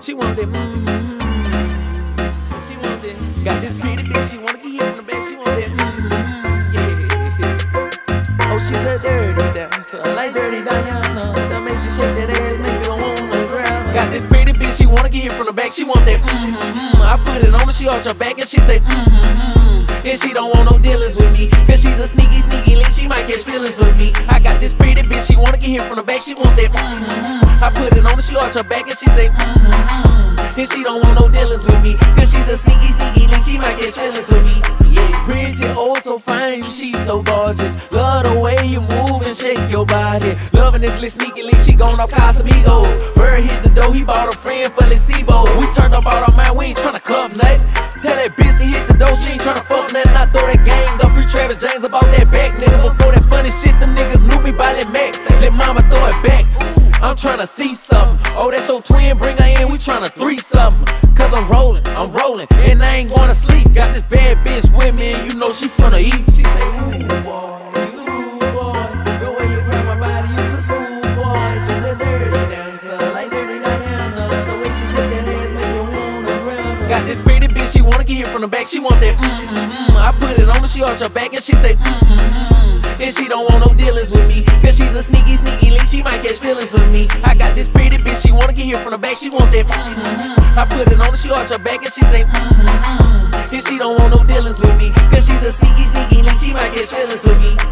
want. She want that mm-hmm. She want that. Got this pretty bitch, she wanna get hit from the back. She want that mm-hmm. Yeah. Oh, she's a dirty dancer, like dirty Diana. That makes you shake that ass, make you wanna grab. Got this pretty bitch, she wanna get hit from the back. She want that mm-hmm. I put it on her, she arch her back and she say mm-hmm. And she don't want no dealings with me, cause she's a sneaky, sneaky link. She might catch feelings with me. I got this pretty bitch, she wanna get hit from the back. She want that mm-hmm. I put it on her, she arch her back and she say mm-hmm. And she don't want no dealings with me, cause she's a sneaky, sneaky link. She might get feelings with me. Yeah, pretty, oh so fine, she's so gorgeous. Love the way you move and shake your body. Loving this little sneaky link, she going off Casamigos. Bird hit the door, he bought a friend for Lesibo. We turned up out our mind, we ain't tryna cuff nothing. Tell that bitch to hit the door, she ain't tryna fuck nothing. I throw that game, go free Travis James about that back, nigga. Before that's funny shit, the niggas knew me by that max. Let mama throw it back. Tryna see something. Oh, that's your twin, bring her in, we tryna three something. Cause I'm rolling, I'm rolling, and I ain't gonna sleep. Got this bad bitch with me, and you know she finna eat. She say, ooh, boy, you rude boy. The way you grab my body, you's a smooth boy. She's a dirty dancer, like dirty Diana. The way she shake that ass, make you wanna run. Got this pretty bitch, she wanna get hit from the back, she want that mm-hmm. I put it on her, she arch her back, and she say, mm-hmm. And she don't want no dealings with me, cause she's a sneaky, sneaky link. She might catch feelings with me. I got this pretty bitch, she wanna get here from the back, she want that mm-hmm. I put it on her, she arch her back, and she say, mm-hmm. And she don't want no dealings with me, cause she's a sneaky, sneaky link. She might catch feelings with me.